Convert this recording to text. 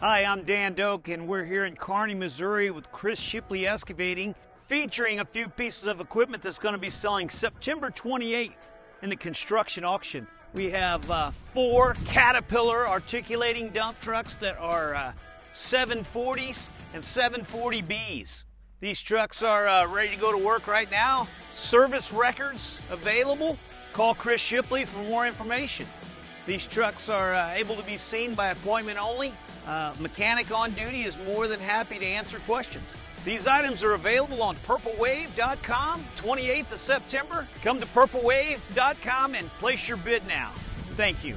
Hi, I'm Dan Doak, and we're here in Kearney, Missouri with Chris Shipley Excavating, featuring a few pieces of equipment that's going to be selling September 28th in the construction auction. We have uh, four Caterpillar articulating dump trucks that are uh, 740s and 740Bs. These trucks are uh, ready to go to work right now. Service records available. Call Chris Shipley for more information. These trucks are uh, able to be seen by appointment only. Uh, mechanic on duty is more than happy to answer questions. These items are available on purplewave.com 28th of September. Come to purplewave.com and place your bid now. Thank you.